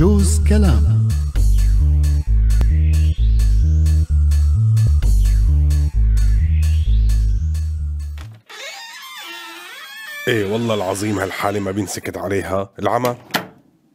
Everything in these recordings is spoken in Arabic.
جوز كلام. إيه والله العظيم هالحالة ما بينسكت عليها. العمى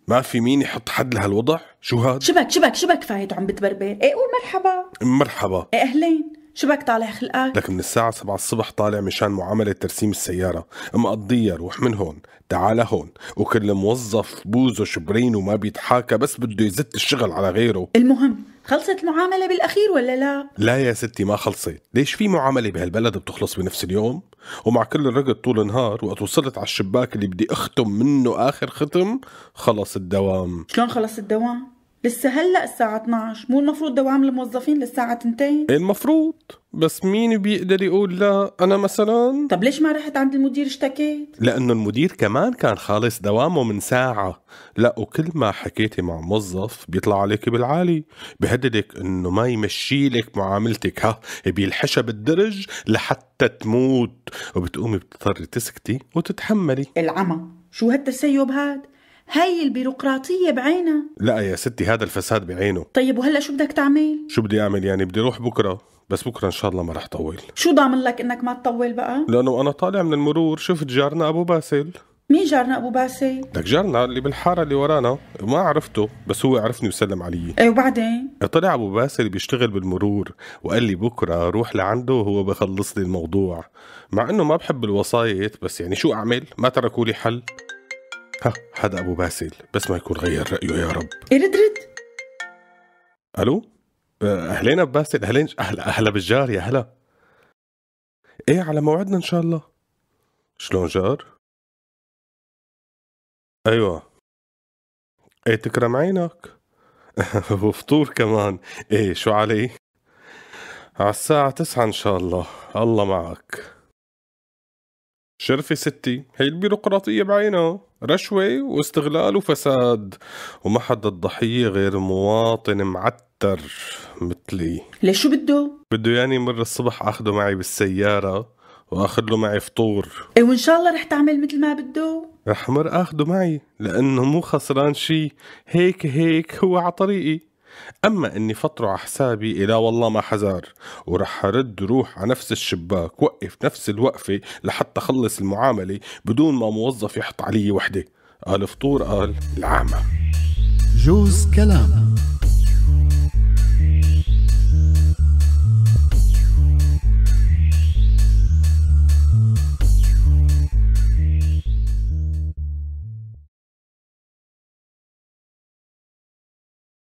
ما في مين يحط حد لهالوضع؟ شو هاد؟ شبك شبك شبك فايت وعم بتبربر إيه قول مرحبا. مرحبا. إيه أهلين. شبك طالع خلقك لك من الساعة 7 الصبح طالع مشان معاملة ترسيم السيارة. مقضيها روح من هون تعال هون. وكل موظف بوزه شبرين وما بيتحاكى بس بده يزت الشغل على غيره. المهم خلصت المعاملة بالأخير ولا لا؟ لا يا ستي ما خلصت. ليش في معاملة بهالبلد بتخلص بنفس اليوم؟ ومع كل الرقد طول النهار وقت وصلت على الشباك اللي بدي أختم منه آخر ختم خلص الدوام. شلون خلص الدوام؟ لسه هلأ الساعة 12 مو المفروض دوام الموظفين للساعة 2 المفروض. بس مين بيقدر يقول لا؟ أنا مثلا. طب ليش ما رحت عند المدير اشتكيت؟ لأنه المدير كمان كان خالص دوامه من ساعة. لا وكل ما حكيتي مع موظف بيطلع عليك بالعالي. بهددك إنه ما يمشي لك معاملتك. ها بيلحشها بالدرج لحتى تموت. وبتقومي بتضطري تسكتي وتتحملي. العمى. شو هالتسيب هاد؟ هاي البيروقراطية بعينها؟ لا يا ستي هذا الفساد بعينه. طيب وهلا شو بدك تعمل؟ شو بدي أعمل؟ يعني بدي أروح بكرة بس بكرة إن شاء الله ما رح طول شو ضامن لك إنك ما تطول بقى؟ لأنه أنا طالع من المرور شفت جارنا أبو باسل. مين جارنا أبو باسل؟ لك جارنا اللي بالحارة اللي ورانا ما عرفته بس هو عرفني وسلم علي. إيه وبعدين؟ طلع أبو باسل بيشتغل بالمرور وقال لي بكرة روح لعنده وهو بخلص لي الموضوع. مع إنه ما بحب الوسايط بس يعني شو أعمل؟ ما تركوا لي حل. ها هذا أبو باسل بس ما يكون غير رأيه يا رب. رد رد ألو؟ أه، أهلين أبو باسل أهلين أهلا أهلا بالجار يا هلا. إيه على موعدنا إن شاء الله. شلون جار؟ أيوه. إيه تكرم عينك. وفطور كمان. إيه شو علي على الساعة تسعة إن شاء الله. الله معك. شرفي ستي. هي البيروقراطية بعينها رشوة واستغلال وفساد وما حدا الضحية غير مواطن معتر مثلي. ليش شو بده؟ بده يعني مر الصبح أخده معي بالسيارة واخذ له معي فطور. إيه وإن شاء الله رح تعمل مثل ما بده؟ رح مر أخده معي لأنه مو خسران شي. هيك هيك هو على طريقي. أما إني فطره على حسابي إلى والله ما حزار ورح أرد روح على نفس الشباك وقف نفس الوقفة لحتى خلص المعاملة بدون ما موظف يحط علي وحدة. قال فطور قال العامة. جوز كلام.